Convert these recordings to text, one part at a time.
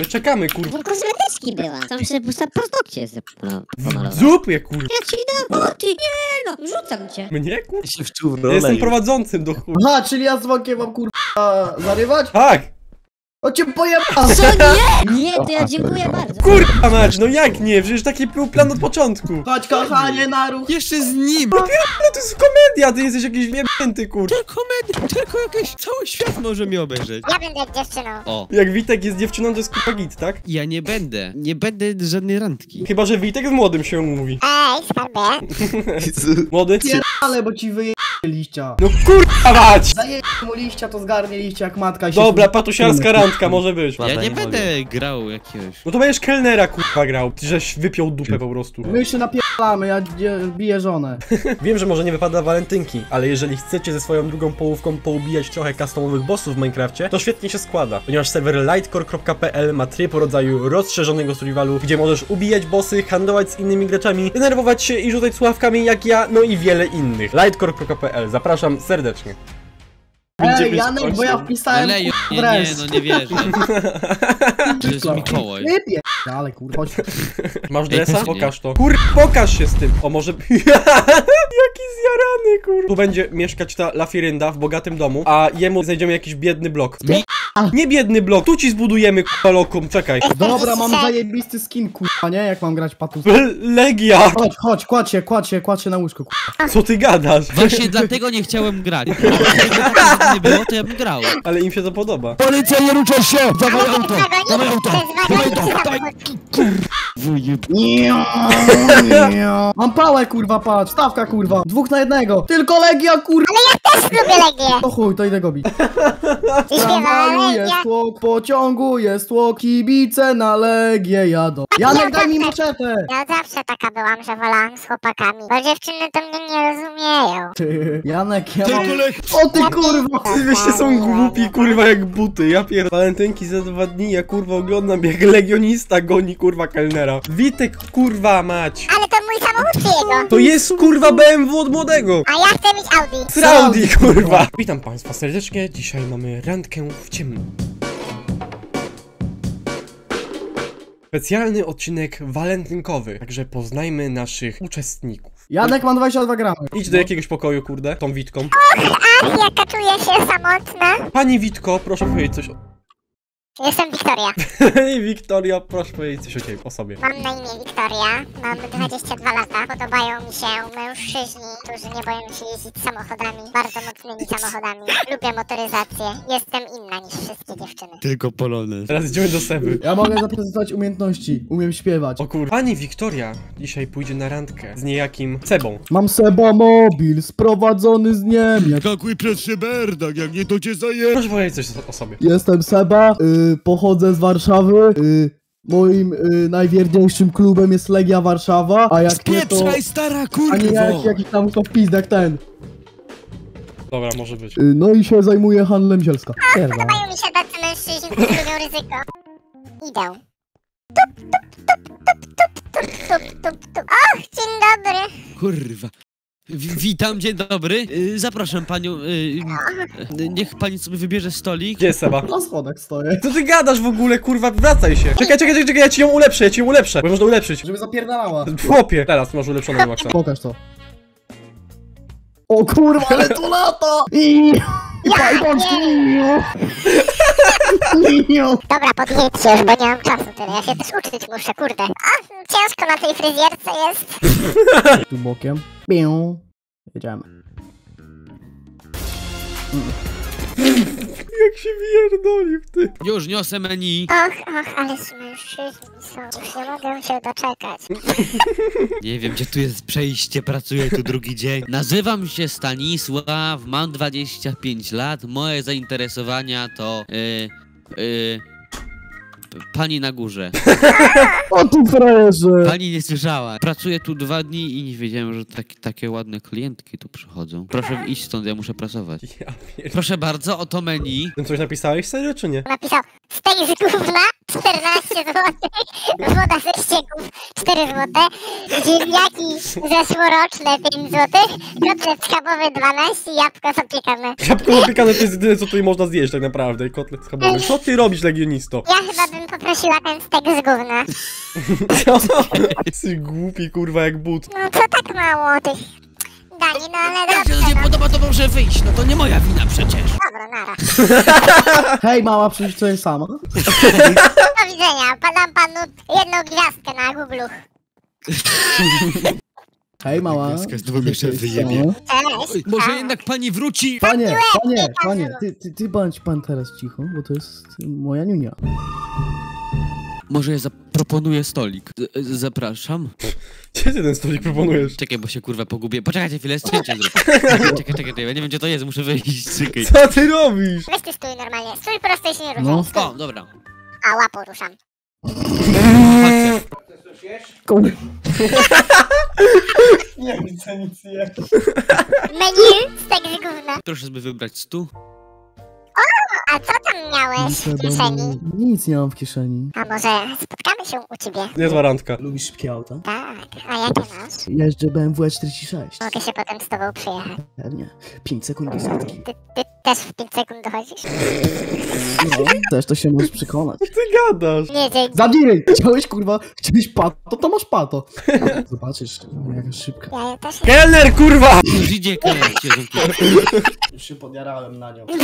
My czekamy, kurwa. Bo kosmetyczki była. Tam się pusta paznokcie jest no, pomalować. Zup je, kurwa. Ja ci dam, o ty, nie no, rzucam cię. Mnie, kurwa. się wczuł w Ja jestem prowadzącym do chuj. Aha, czyli ja z Wonkiem mam kurwa zarywać? Tak! O cię pojeba! Co nie? Nie, to ja dziękuję bardzo. Kurwa mać, no jak nie? Przecież taki był plan od początku. Chodź kochanie na ruch! Jeszcze z nim! Ale to jest komedia, ty jesteś jakiś niebęty, kurwa. Tylko med, tylko jakiś cały świat może mnie obejrzeć. Ja będę dziewczyną. O. Jak Witek jest dziewczyną, to jest kurwa git, tak? Ja nie będę. Nie będę żadnej randki. Chyba, że Witek z młodym się umówi. Ej, skarbie. Młody? Ale bo ci wyje liścia. No kurwa mać! Zaje mu liścia, to zgarnie liścia jak matka i się Dobra, patusiarska randka może być. Ja nie będę grał jakiegoś. No to będziesz kelnera kurwa grał. Ty żeś wypiął dupę po prostu. My się napierdalamy, ja biję żonę. Wiem, że może nie wypada walentynki, ale jeżeli chcecie ze swoją drugą połówką poubijać trochę customowych bossów w Minecrafcie, to świetnie się składa, ponieważ serwer lightcore.pl ma tryb o rodzaju rozszerzonego survivalu, gdzie możesz ubijać bossy, handlować z innymi graczami, denerwować się i rzucać sławkami jak ja, no i wiele innych. lightcore.pl, zapraszam serdecznie. Ej, Janek, bo ja wpisałem Ale nie, nie, dres. no nie wierzę. To jest Mikołaj. Wypie... Ale kurwa, chodź. Masz dresa? Pokaż to. Kur, pokaż się z tym. O, może... Jaki zjarany, kur... Tu będzie mieszkać ta Lafirynda w bogatym domu, a jemu znajdziemy jakiś biedny blok. Nie. Nie biedny blok, tu ci zbudujemy, kurwa, lokum, czekaj. Dobra, mam zajebisty skin, kurwa, nie? Jak mam grać patus. Legia! Chodź, chodź, kładź się, kładź się, kładź się na łóżko, kurwa. Co ty gadasz? Właśnie dlatego nie chciałem grać. Tak nie było, to ja bym grał. Ale im się to podoba. Policja, nie ruszaj się! Dawaj auto! to Dawaj auto! Dawaj auto! Mam pałę, kurwa, patrz, stawka, kurwa. Dwóch na jednego. Tylko Legia, kurwa. Też lubię Legię. To chuj, to idę go bić. I tramwaju śpiewam jest Legia. tłok, pociągu jest tłok, kibice na Legię jadą. Janek, daj mi maczetę! Ja zawsze taka byłam, że wolałam z chłopakami, bo dziewczyny to mnie nie rozumieją. Ty, Janek, ja mam... Tylko lech... O ty kurwa! Ty wyście są głupi, kurwa, jak buty. Ja pier... Walentynki za dwa dni, ja kurwa oglądam jak legionista goni, kurwa, kelnera. Witek, kurwa, mać. Ale mój samochód czy jego? To jest, kurwa, BMW od młodego. A ja chcę mieć Audi. Sraudi, kurwa! Witam Państwa serdecznie, dzisiaj mamy randkę w ciemno. Specjalny odcinek walentynkowy, także poznajmy naszych uczestników. Janek, mam 22 gramy. Idź do jakiegoś pokoju, kurde, tą Witką. Ach, jaka czuję się samotna. Pani Witko, proszę powiedzieć coś o... Jestem Wiktoria. Ej, Wiktoria, proszę powiedzieć coś o, ciebie, o sobie. Mam na imię Wiktoria, mam 22 lata. Podobają mi się mężczyźni, którzy nie boją się jeździć samochodami, bardzo mocnymi samochodami. Lubię motoryzację. Jestem inna niż wszystkie dziewczyny. Tylko polonez. Teraz idziemy do Seby. Ja mogę zaprezentować umiejętności. Umiem śpiewać. O kurwa. Pani Wiktoria dzisiaj pójdzie na randkę z niejakim Sebą. Mam Seba mobil, sprowadzony z Niemiec. Skakuj proszę berdak, jak nie to cię zaje... Proszę powiedzieć coś o- o sobie. Jestem Seba, y, pochodzę z Warszawy. Y, moim y, najwierniejszym klubem jest Legia Warszawa, a jak nie to... stara kurwa! A nie jak, jakiś tam to pizdak ten. Dobra, może być. Y, no i się zajmuję handlem zielska. A, Pierda. podobają mi się tacy mężczyźni, którzy lubią ryzyko. Idę. Tup, tup, tup, tup, tup, tup, tup, tup. Och, dzień dobry. Kurwa. Witam, dzień dobry. Y, Zapraszam panią. y, y, Niech pani sobie wybierze stolik. Gdzie jest Seba? Na schodach stoję. Co ty gadasz w ogóle, kurwa? Wracaj się. Czekaj, czekaj, czekaj, czekaj, ja ci ją ulepszę, ja ci ją ulepszę. Bo można ulepszyć. Żeby zapierdalała. Chłopie! Teraz masz ulepszoną maksa. Pokaż to. O kurwa, ale tu lata! I i pa- i pączki! Dobra, podjedźcie już, bo nie mam czasu tyle. Ja się też uczyć muszę, kurde. A, ciężko na tej fryzjerce jest. Tu bokiem. Pię. Jedziemy. Jak się pierdolił, ty. Już niosę menu. Och, och, ale mężczyźni są. Już nie mogę się doczekać. Nie wiem, gdzie tu jest przejście, pracuję tu drugi dzień. Nazywam się Stanisław, mam 25 lat. Moje zainteresowania to. Y, y, p- pani na górze. O tu frajerze! Pani nie słyszała. Pracuję tu dwa dni i nie wiedziałem, że tak, takie ładne klientki tu przychodzą. Proszę iść stąd, ja muszę pracować. Ja pier... Proszę bardzo, oto menu. Ty coś napisałeś serio, czy nie? Napisał, steak z gówna, 14 zł, woda ze ścieków 4 zł, ziemniaki zeszłoroczne 5 zł, kotlet schabowy 12, jabłko zapiekane. Jabłko opiekane to jest jedyne, co tutaj można zjeść tak naprawdę. Kotlet schabowy. Co ty robisz, legionisto? Ja chyba bym poprosiła ten stek z gówna. Co? Ty głupi, kurwa, jak but. No co tak mało tych dani, no ale Jak się dobrze, nie no. podoba, to może wyjść. No to nie moja wina przecież. Dobra, nara. Hej mama, przecież to jest sama. Do widzenia, podam panu jedną gwiazdkę na Google. Hej mama. Gwiazdka z jeszcze wyjebie. Może jednak pani wróci. Panie, panie, panie, ty, ty, ty bądź pan teraz cicho, bo to jest moja niunia. Może ja zaproponuję stolik. Z- Zapraszam. Gdzie ty ten stolik proponujesz? Czekaj, bo się kurwa pogubię. Poczekajcie chwilę, zdjęcie zrób. Czekaj, czekaj, czekaj, ja nie wiem gdzie to jest, muszę wyjść. Czekaj. Co ty robisz? Weź ty stój normalnie, stój prosto i się nie ruszaj. No. O, dobra. A, łapo ruszam. Chodźcie. Nie chcę nic jeść. Menu, z gówna. Proszę sobie wybrać stół. A co tam miałeś w kieszeni? Nic nie mam w kieszeni. A może spotkamy się u ciebie? Niezła randka. Lubisz szybkie auta? Tak, a jakie masz? Jeżdżę BMW 46. Mogę się potem z tobą przyjechać. Pewnie. 5 sekund do setki. Ty, ty też w 5 sekund dochodzisz? No, też to się możesz przekonać. Ty gadasz. Nie, dzięki. Chciałeś kurwa, chciałeś pato, to masz pato. Zobaczysz, jaka szybka. Ja też Kelner, kurwa! Idzie kelner. Już się podjarałem na nią.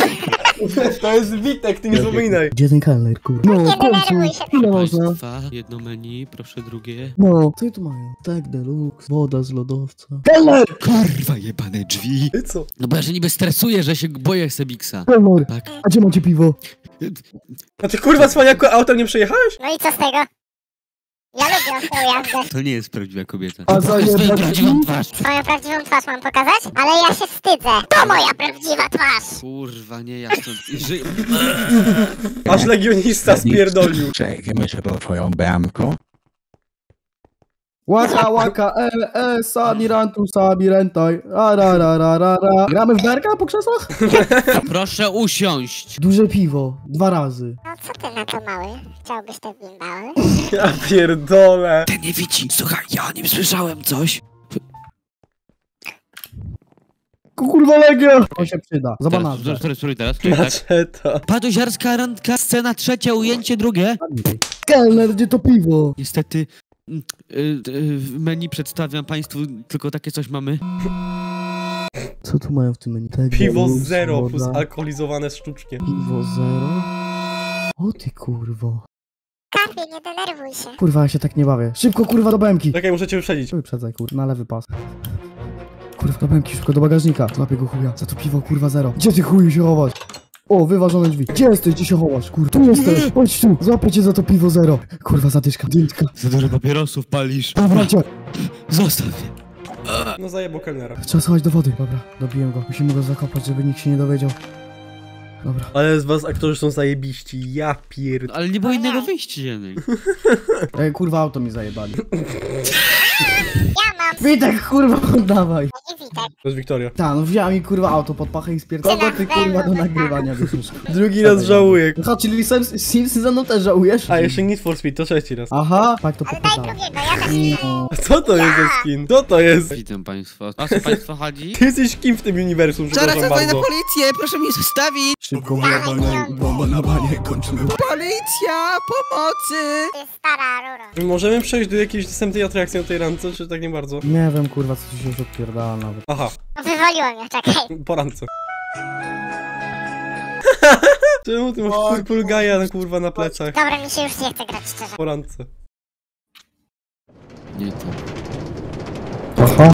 To jest Witek, ty nie zapominaj. Gdzie ten kelner, kurwa? No, w końcu, ile można? Państwa, jedno menu, proszę drugie. No, co tu mają? Tak, deluxe, woda z lodowca. Kelner! Kurwa jebane drzwi. Ty co? No bo ja się niby stresuję, że się boję Sebiksa. Kelner! Tak. A gdzie macie piwo? A ty kurwa cwaniaku autem nie przejechałeś? No i co z tego? Ja lubię ostrą jazdę. To nie jest prawdziwa kobieta. A za Pokaż prawdziwą twarz. Swoją prawdziwą twarz mam pokazać? Ale ja się wstydzę. To moja prawdziwa twarz. Kurwa, nie ja stąd. Ży... Aż legionista spierdolił. Czekaj, się po twoją bramką. Łaka, łaka, e, e, sabirantu, sabirentaj, a ra, ra, ra, ra, ra. Gramy w berka po krzesłach? Proszę usiąść. Duże piwo, dwa razy. No co ty na to mały? Chciałbyś te bimbały? Ja pierdolę. Ten nie widzi. Słuchaj, ja o nim słyszałem coś. Kurwa Legia! To się przyda, za bananę. sorry, sorry, teraz. Sorry, tak. Maczeta. Padoziarska randka, scena trzecia, ujęcie drugie. Kelner, gdzie to piwo? Niestety w menu przedstawiam państwu, tylko takie coś mamy. Co tu mają w tym menu? Tak, Piwo deluxe, zero woda. plus alkoholizowane sztucznie. Piwo zero? O ty kurwo. Karpie, nie denerwuj się. Kurwa, ja się tak nie bawię. Szybko kurwa do bębki! Czekaj, muszę cię wyprzedzić. Wyprzedzaj kurwa, na lewy pas. Kurwa, do bębki, szybko do bagażnika. Złapię go chuja. Za to piwo kurwa zero. Gdzie ty chuju się chowasz? O, wyważone drzwi. Gdzie jesteś? Gdzie się chowasz? Kurwa, tu jesteś. Chodź tu. Złapię cię za to piwo zero. Kurwa, zadyszka. Dyntka. Za dużo papierosów palisz. Dobra, cię. Zostaw mnie. No zajebał kelnera. Trzeba schować do wody. Dobra, dobiłem go. Musimy go zakopać, żeby nikt się nie dowiedział. Dobra. Ale z was aktorzy są zajebiści. Ja pierd... Ale nie było innego wyjścia dziennej. E, kurwa, auto mi zajebali. Ja mam Witek, kurwa, oddawaj. Witek. To jest Wiktoria. Ta, no wzięła mi kurwa auto pod pachę i spierdolę. Ty kurwa do nagrywania wysłuchasz? Drugi raz żałuję. Aha, czyli Sims, Simsy za mną też żałujesz? A jeszcze Need for Speed, to trzeci raz. Aha, tak to Ale daj pokazałem. drugiego, ja też nie No. A co to jest za skin? Co to jest? Witam państwa. A co państwo chodzi? Ty jesteś kim w tym uniwersum, przepraszam bardzo. policję, proszę mnie zostawić! Szybko bomba na banie, kończymy. Policja, pomocy! Stara. Możemy przejść do jakiejś następnej atrakcji na tej randce, czy tak nie bardzo? Nie wiem kurwa, co tu się już odpierdala nawet. Aha, No Wywaliło mnie, czekaj. po randce. Czemu ty masz purple gaja kurwa na plecach? Dobra, mi się już nie chce grać szczerze. Po randce. Nie to. Aha.